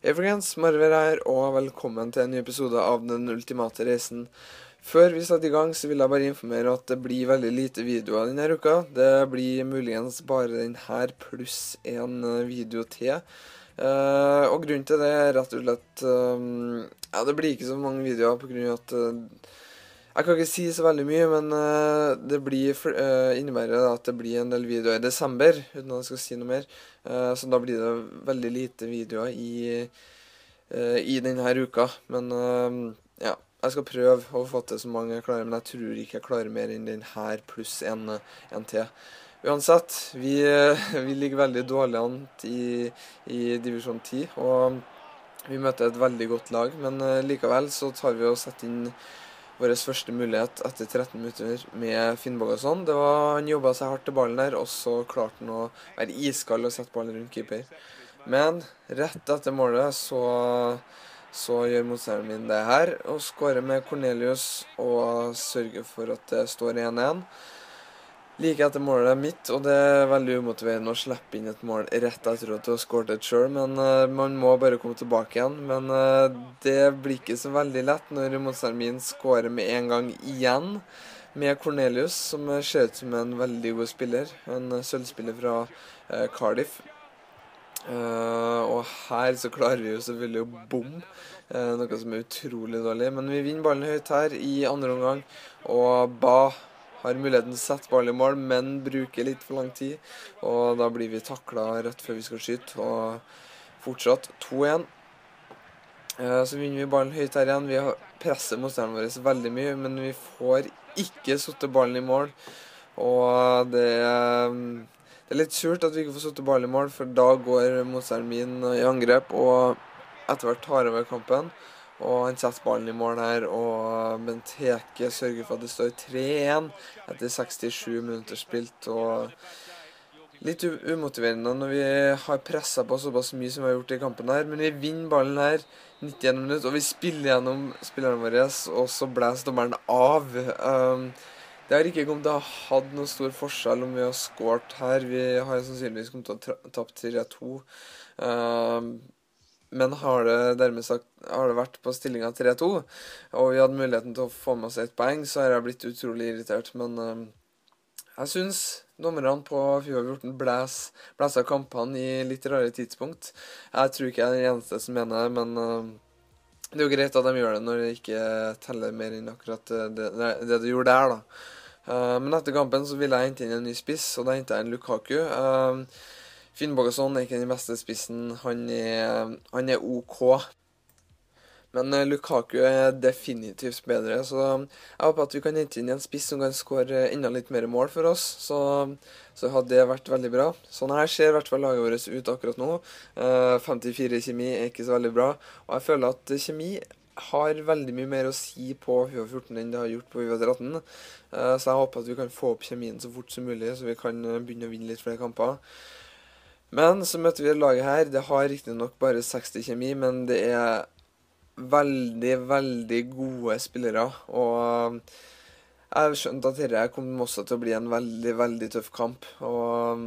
Hei, folkens. Marver her, og velkommen til en ny episode av Den ultimate reisen. Før vi setter i gang, så vil jeg bare informere at det blir veldig lite videoer denne uka. Det blir muligens bare den her pluss en eh, video til. Uh, og grunnen til det er rett og slett um, Ja, det blir ikke så mange videoer på grunn av at uh, jeg kan ikke si så veldig mye, men uh, det blir uh, innebærer at det blir en del videoer i desember, uten at jeg skal si noe mer. Uh, så da blir det veldig lite videoer i, i denne uka. Men ja, jeg skal prøve å få til så mange jeg klarer, men jeg tror ikke jeg klarer mer enn den her pluss en, en til. Uansett, vi, vi, ligger veldig dårlig an i, i divisjon 10, og vi møter et veldig godt lag. Men likevel så tar vi og setter inn vår første mulighet etter 13 minutter med Finn Bogason. Det var, han jobba seg hardt til ballen der, og så klarte han å være iskald og sette ballen rundt keeper. Men rett etter målet så, så gjør motstanderen min det her, og skårer med Cornelius og sørger for at det står 1-1 like etter målet mitt, og det er veldig umotiverende å slippe inn et mål rett etter at du har skåret et sjøl, men uh, man må bare komme tilbake igjen. Men uh, det blir ikke så veldig lett når motstanderen min skårer med en gang igjen. Med Cornelius, som ser ut som en veldig god spiller. En sølvspiller fra uh, Cardiff. og her så klarer vi jo selvfølgelig å bomme, noe som er utrolig dårlig. Men vi vinner ballen høyt her i andre omgang, og Ba har muligheten til å sette ballen i mål, men bruker litt for lang tid. Og da blir vi takla rett før vi skal skyte, og fortsatt 2-1. Eh, så vinner vi ballen høyt her igjen. Vi presser motstanderen vår veldig mye, men vi får ikke satt ballen i mål. Og det, det, er litt surt at vi ikke får satt ballen i mål, for da går motstanderen min i angrep og etter hvert tar over kampen. Og han setter ballen i mål her, og Benteke sørger for at det står 3-1 etter 67 minutter spilt. og Litt umotiverende når vi har pressa på såpass mye som vi har gjort i kampen her. Men vi vinner ballen her 91 minutter, og vi spiller gjennom spillerne våre, og så blåser dommeren av. Um, det har ikke kommet til å ha hatt noen stor forskjell om vi har skåret her. Vi har sannsynligvis kommet til å tapt 3-2. Um, men har det dermed sagt har det vært på stillinga 3-2, og vi hadde muligheten til å få med oss ett poeng, så har jeg blitt utrolig irritert. Men uh, jeg syns dommerne på Fifa 14 blæsa kampene i litt rare tidspunkt. Jeg tror ikke jeg er den eneste som mener det, men uh, det er jo greit at de gjør det når det ikke teller mer enn akkurat det, det, det du gjorde der, da. Uh, men etter kampen så ville jeg hente inn en ny spiss, og da henta jeg en Lukaku. Uh, Finn Bogason er ikke den beste spissen. Han er, han er OK. Men uh, Lukaku er definitivt bedre, så jeg håper at vi kan hente inn en spiss som kan skåre enda litt mer mål for oss. Så, så hadde det vært veldig bra. Sånn her ser i hvert fall laget vårt ut akkurat nå. Uh, eh, 54 i kjemi er ikke så veldig bra. Og jeg føler at kjemi har veldig mye mer å si på UA14 enn det har gjort på FIFA 13. Uh, så jeg håper at vi kan få opp kjemien så fort som mulig, så vi kan begynne å vinne litt flere kamper. Men så møtte vi laget her. Det har riktignok bare 60 kjemi, men det er veldig, veldig gode spillere. Og jeg har skjønt at dette kommer også til å bli en veldig, veldig tøff kamp. Og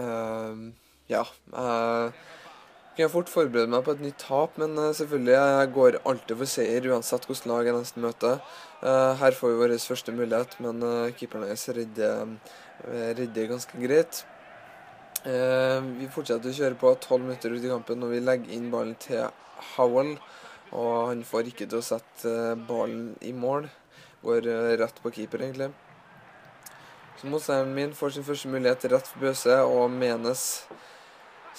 uh, ja. Jeg kan fort forberede meg på et nytt tap, men selvfølgelig, jeg går alltid for seier uansett hvilket lag jeg nesten møter. Her får vi vår første mulighet, men keeperen vår redder, redder ganske greit. Eh, vi fortsetter å kjøre på tolv minutter ut i kampen når vi legger inn ballen til Howell. Og han får ikke til å sette eh, ballen i mål. Går eh, rett på keeper, egentlig. Så motstanderen min får sin første mulighet rett for Bøse, og Menes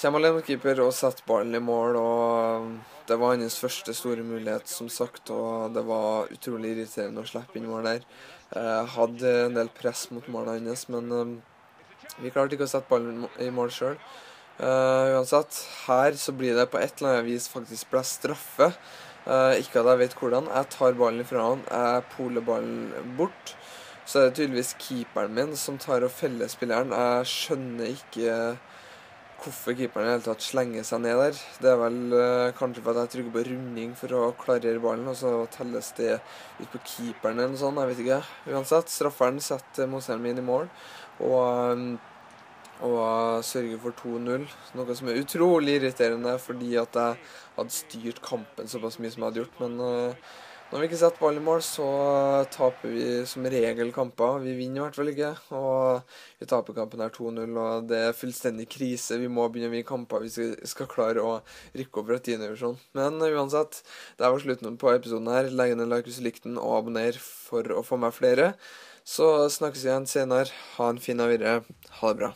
kommer alene mot keeper og setter ballen i mål. og Det var hans første store mulighet, som sagt, og det var utrolig irriterende å slippe inn mål der. Eh, hadde en del press mot målet hans, men vi klarte ikke å sette ballen i mål sjøl. Uh, eh, uansett, her så blir det på et eller annet vis faktisk ble straffe. Uh, ikke at jeg vet hvordan. Jeg tar ballen ifra han, jeg poler ballen bort. Så er det tydeligvis keeperen min som tar og feller spilleren. Jeg skjønner ikke hvorfor keeperen i hele tatt slenger seg ned der. Det er vel uh, kanskje for at jeg trykker på runding for å klarere ballen, og så telles det ut på keeperen eller noe sånt. Jeg vet ikke. Uansett, strafferen setter motstanderen min i mål. Og, og sørger for 2-0. Noe som er utrolig irriterende fordi at jeg hadde styrt kampen såpass mye som jeg hadde gjort. Men uh, når vi ikke setter ball i mål, så taper vi som regel kamper. Vi vinner i hvert fall ikke. Og vi taper kampen her 2-0, og det er fullstendig krise. Vi må begynne å vinne kamper hvis vi skal klare å rykke opp fra tiendedivisjon. Men uansett, det var slutten på episoden her. Legg ned like hvis du likte den, og abonner for å få med flere. Så snakkes vi igjen senere. Ha en fin avire. Ha det bra.